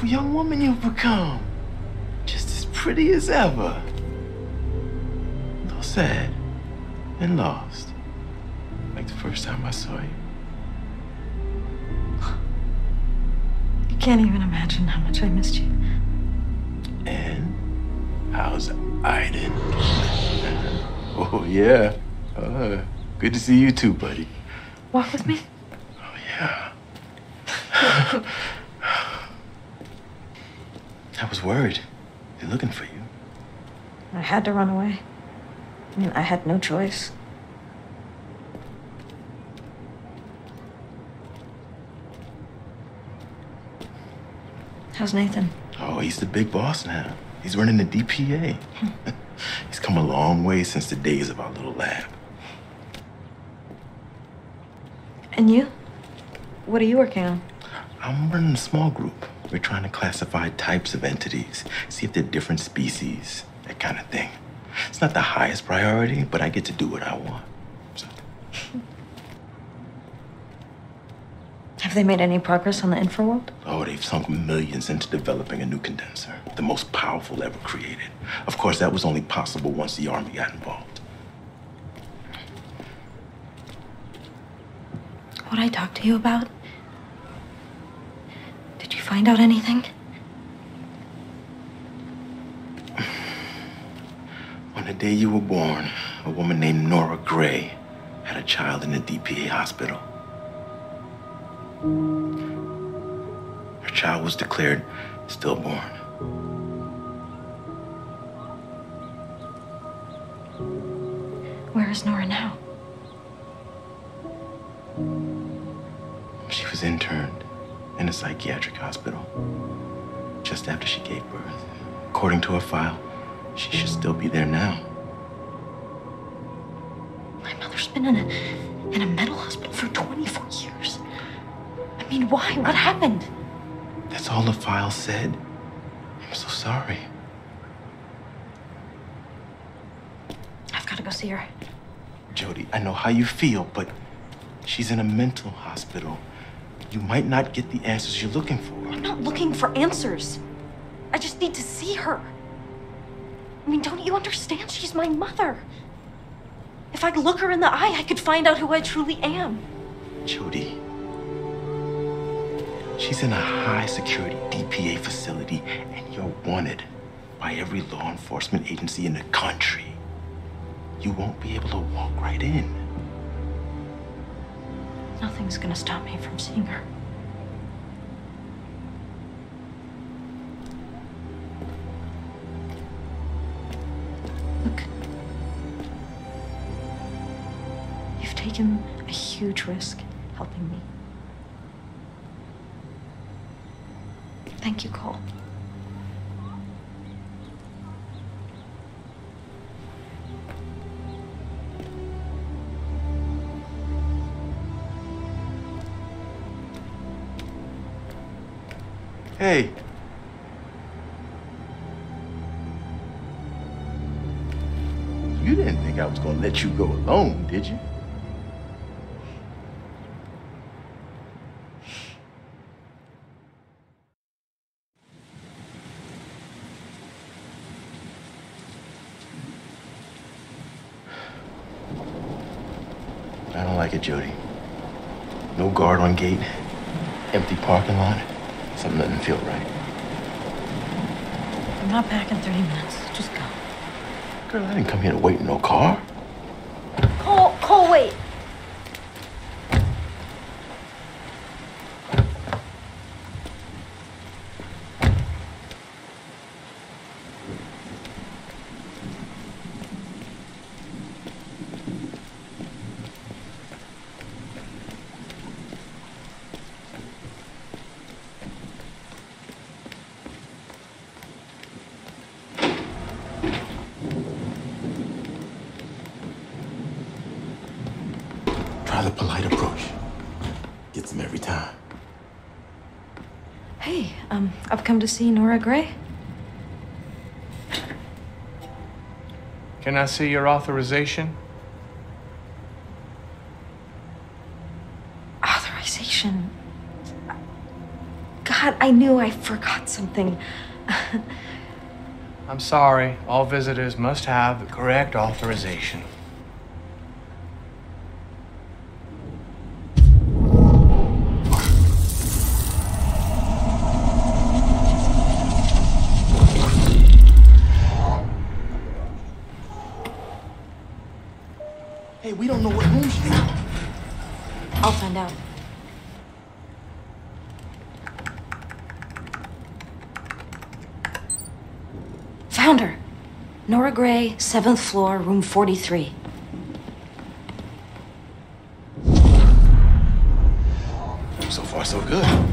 beautiful young woman you've become. Just as pretty as ever. A little sad and lost, like the first time I saw you. You can't even imagine how much I missed you. And how's Aiden? oh, yeah. Uh, good to see you too, buddy. Walk with me. Oh, yeah. I was worried. They're looking for you. I had to run away. I mean, I had no choice. How's Nathan? Oh, he's the big boss now. He's running the DPA. Hmm. he's come a long way since the days of our little lab. And you? What are you working on? I'm running a small group. We're trying to classify types of entities, see if they're different species, that kind of thing. It's not the highest priority, but I get to do what I want. So, Have they made any progress on the infraworld? oh, they've sunk millions into developing a new condenser, the most powerful ever created. Of course, that was only possible once the Army got involved. What I talked to you about? Find out anything? On the day you were born, a woman named Norah Gray had a child in the DPA hospital. Her child was declared stillborn. Where is Norah now? She was interned in a psychiatric hospital just after she gave birth. According to her file, she should still be there now. My mother's been in a in a mental hospital for 24 years. I mean, why? What happened? That's all the file said. I'm so sorry. I've got to go see her. Jodie, I know how you feel, but she's in a mental hospital. You might not get the answers you're looking for. I'm not looking for answers. I just need to see her. I mean, don't you understand? She's my mother. If I could look her in the eye, I could find out who I truly am. Jodie. She's in a high security DPA facility, and you're wanted by every law enforcement agency in the country. You won't be able to walk right in. Nothing's gonna stop me from seeing her. Look. You've taken a huge risk helping me. Thank you, Cole. Hey. You didn't think I was gonna let you go alone, did you? I don't like it, Jodie. No guard on gate, empty parking lot. Something doesn't feel right. I'm not back in 30 minutes. Just go. Girl, I didn't come here to wait in no car. Cole, Cole, wait. Try the polite approach. Gets them every time. Hey, um, I've come to see Norah Gray. Can Can I see your authorization? Authorization. God, I knew I forgot something. I'm sorry. All visitors must have the correct authorization. Hey, we don't know what room she's in. I'll find out. Found her. Norah Gray, seventh floor, room 43. So far, so good.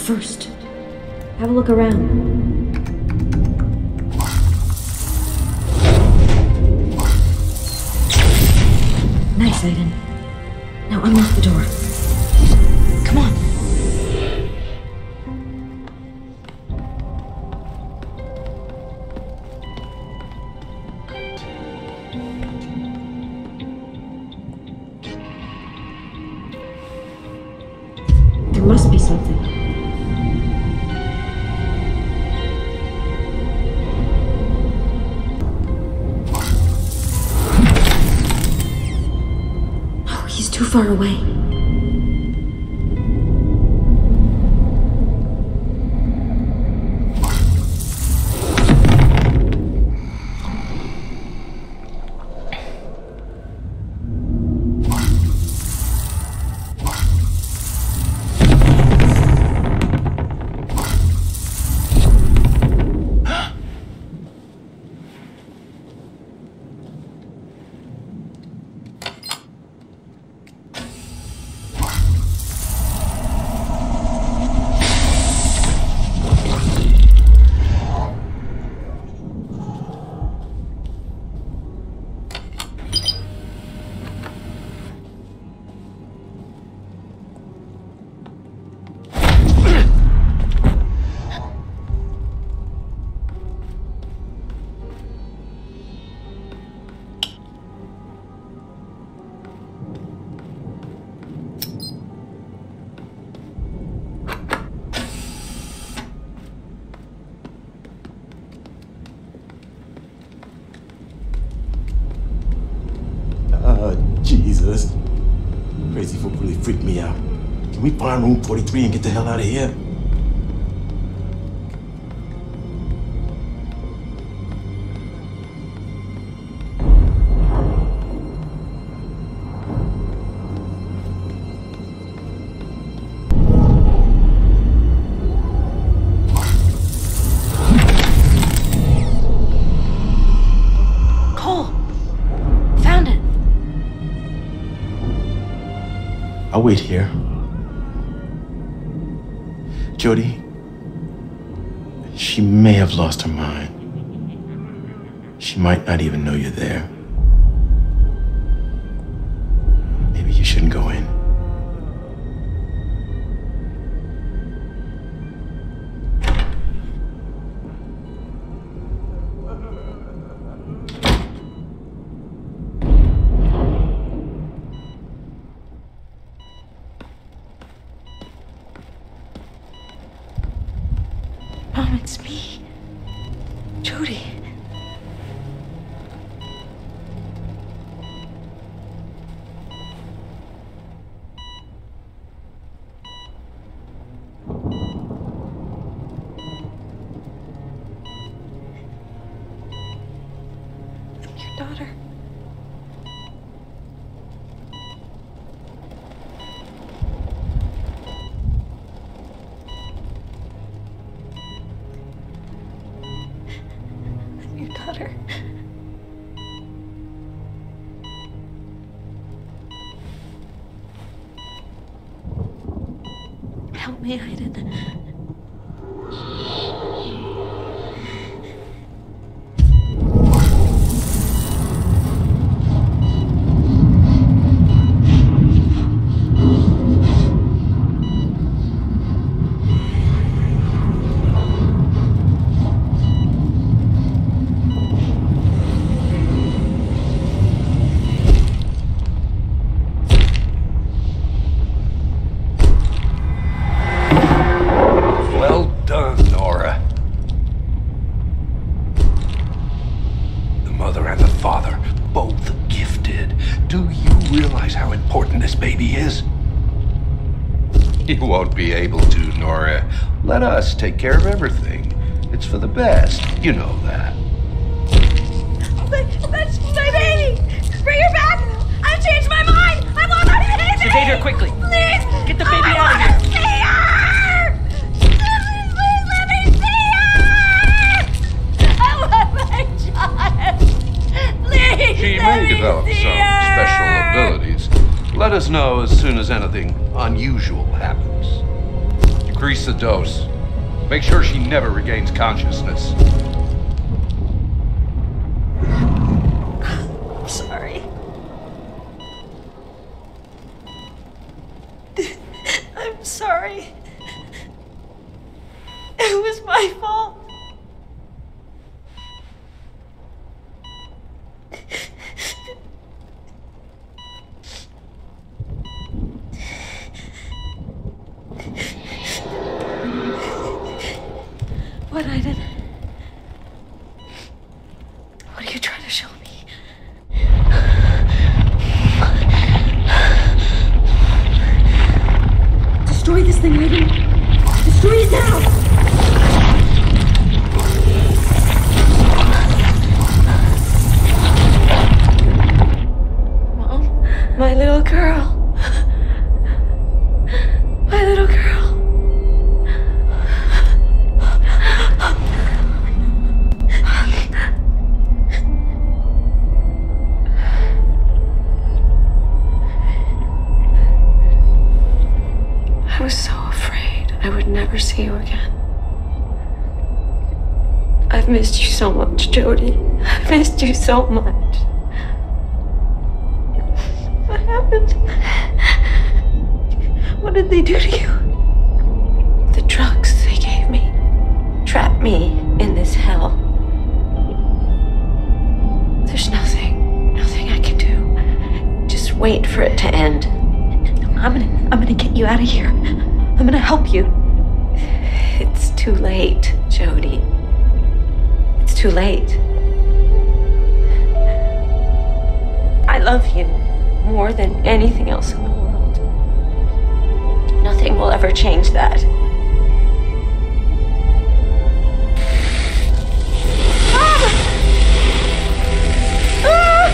First. Have a look around. Nice, Aiden. Too far away. Can we find room 43 and get the hell out of here? Cole! Found it! I'll wait here. Jodie, she may have lost her mind. She might not even know you're there. Help me, Aiden. Well realize how important this baby is? You won't be able to, Norah. Let us take care of everything. It's for the best. You know that. That's my baby! Bring her back! I've changed my mind! I want my baby! Sedate her quickly. Please! Get the baby I out of wanna See her! Please, please let me see her! I want my child! She may develop some special abilities. Let us know as soon as anything unusual happens. Increase the dose. Make sure she never regains consciousness. Sorry. I'm sorry. It was my fault. What I did. What are you trying to show me? Destroy this thing, Aiden. Destroy it now! Mom, my little girl. My little girl. I was so afraid I would never see you again. I've missed you so much, Jodie. I've missed you so much. They do to you? The drugs they gave me trapped me in this hell. There's nothing, nothing I can do. Just wait for it to end. I'm gonna, I'm gonna get you out of here. I'm gonna help you. It's too late, Jodie. It's too late. I love you more than anything else in the world. Nothing will ever change that.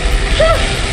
I'm sorry,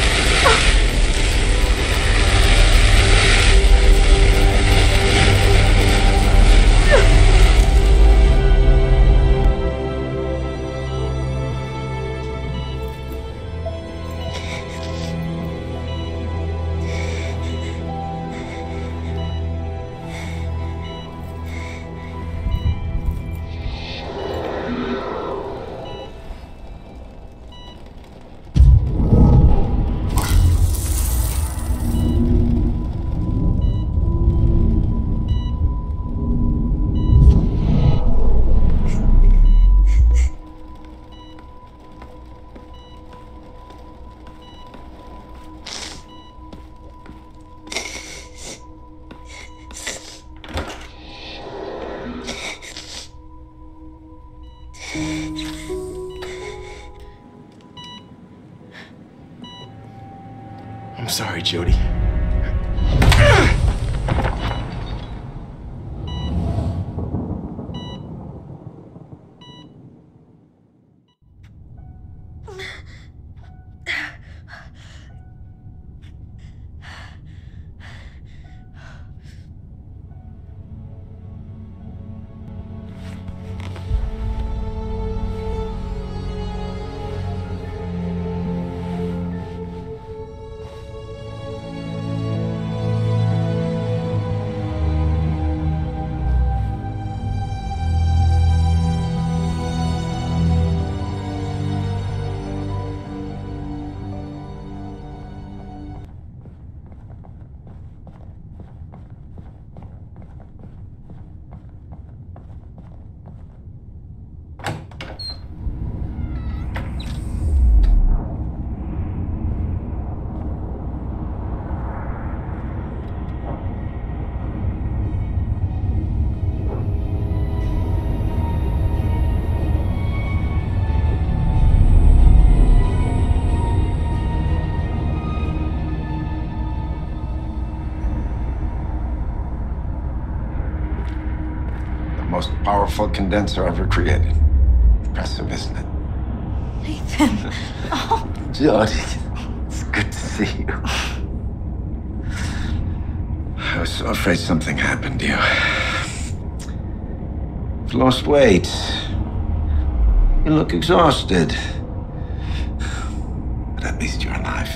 Jodie. Powerful condenser ever created. Impressive, isn't it? Nathan. Oh, Jodie, it's good to see you. I was so afraid something happened to you. You've lost weight. You look exhausted. But at least you're alive.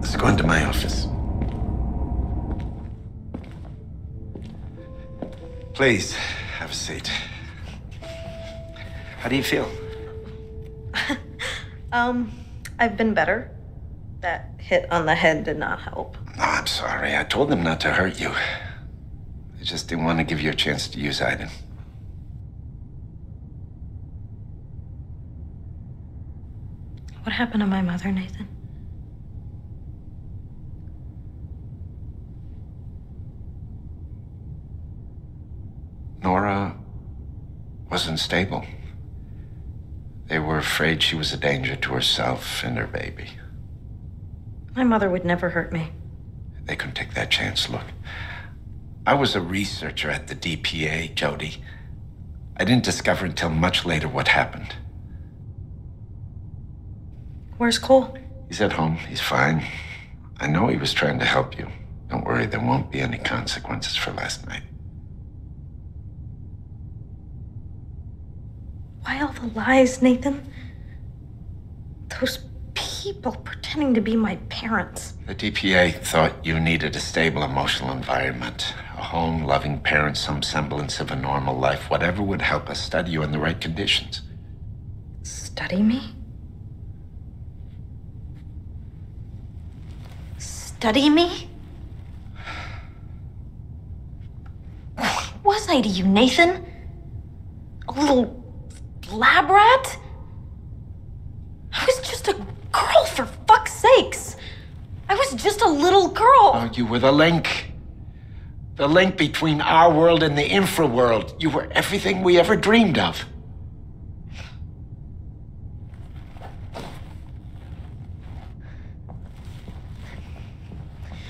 Let's go into my office. Please, have a seat. How do you feel? um, I've been better. That hit on the head did not help. No, I'm sorry. I told them not to hurt you. I just didn't want to give you a chance to use Aiden. What happened to my mother, Nathan? Norah wasn't stable. They were afraid she was a danger to herself and her baby. My mother would never hurt me. They couldn't take that chance. Look, I was a researcher at the DPA, Jodie. I didn't discover until much later what happened. Where's Cole? He's at home. He's fine. I know he was trying to help you. Don't worry, there won't be any consequences for last night. Why all the lies, Nathan? Those people pretending to be my parents. The DPA thought you needed a stable emotional environment, a home, loving parents, some semblance of a normal life, whatever would help us study you in the right conditions. Study me? Study me? What was I to you, Nathan? A little lab rat? I was just a girl, for fuck's sakes. I was just a little girl. Oh, you were the link. The link between our world and the infra world. You were everything we ever dreamed of.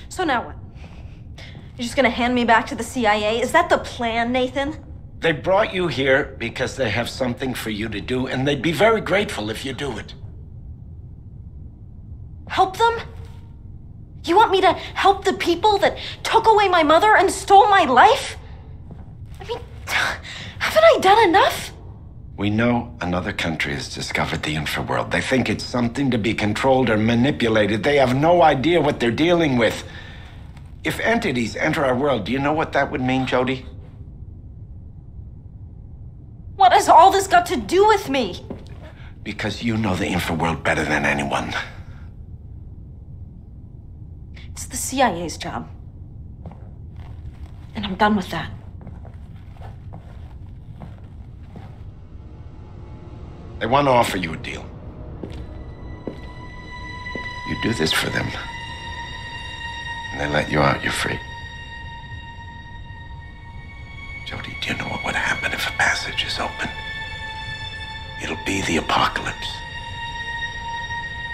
So now what? You're just gonna hand me back to the CIA? Is that the plan, Nathan? They brought you here because they have something for you to do, and they'd be very grateful if you do it. Help them? You want me to help the people that took away my mother and stole my life? I mean, haven't I done enough? We know another country has discovered the infraworld. They think it's something to be controlled or manipulated. They have no idea what they're dealing with. If entities enter our world, do you know what that would mean, Jodie? What has all this got to do with me? Because you know the infraworld better than anyone. It's the CIA's job. And I'm done with that. They want to offer you a deal. You do this for them, and they let you out, you're free. Would happen if a passage is open? It'll be the apocalypse.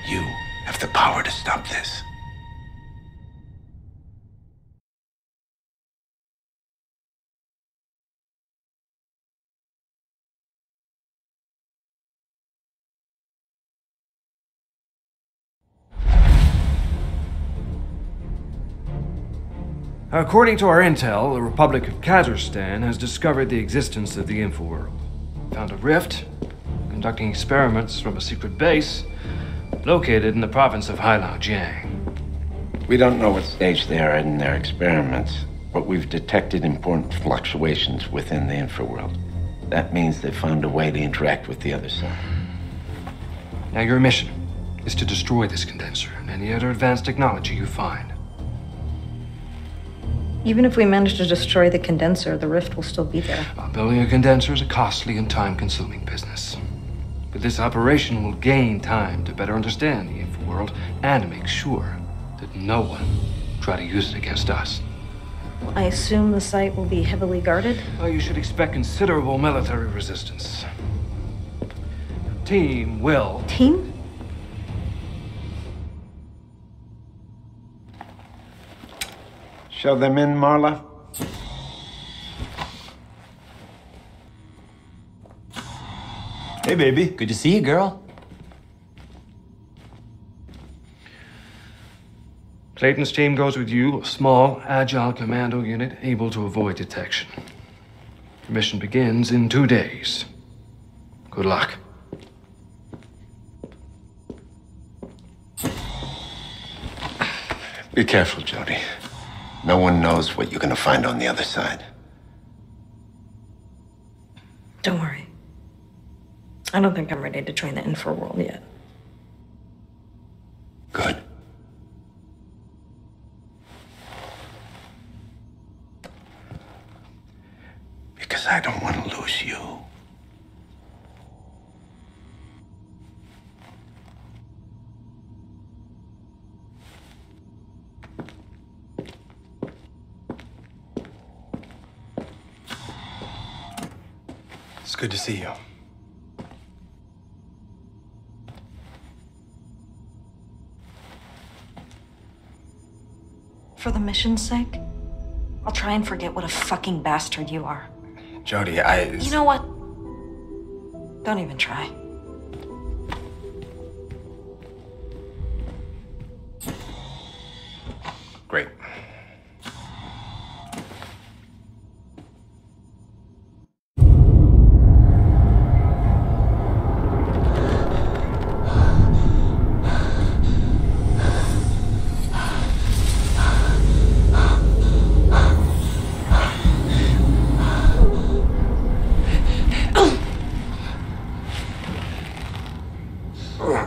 You have the power to stop this. According to our intel, the Republic of Kazakhstan has discovered the existence of the Infraworld. Found a rift, conducting experiments from a secret base located in the province of Heilongjiang. We don't know what stage they are in their experiments, but we've detected important fluctuations within the Infraworld. That means they found a way to interact with the other side. Now, your mission is to destroy this condenser and any other advanced technology you find. Even if we manage to destroy the condenser, the rift will still be there. Building a condenser is a costly and time consuming business. But this operation will gain time to better understand the infraworld and make sure that no one try to use it against us. I assume the site will be heavily guarded. Well, you should expect considerable military resistance. Team will. Team? Shove them in, Marla. Hey, baby. Good to see you, girl. Clayton's team goes with you, a small, agile commando unit able to avoid detection. The mission begins in two days. Good luck. Be careful, Jodie. No one knows what you're gonna find on the other side. Don't worry. I don't think I'm ready to join the Infraworld yet. See you. For the mission's sake, I'll try and forget what a fucking bastard you are. Jodie, I. You know what? Don't even try. Great.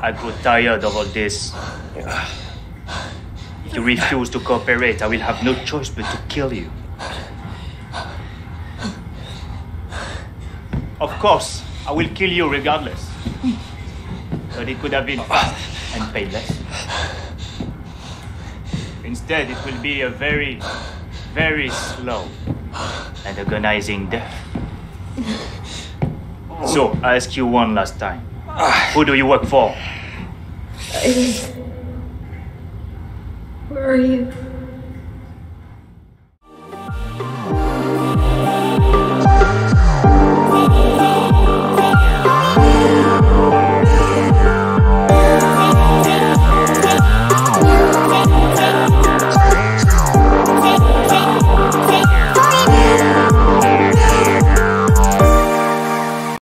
I grew tired of all this. If you refuse to cooperate, I will have no choice but to kill you. Of course, I will kill you regardless. But it could have been fast and painless. Instead, it will be a very, very slow and agonizing death. So, I ask you one last time. Who do you work for? Where are you?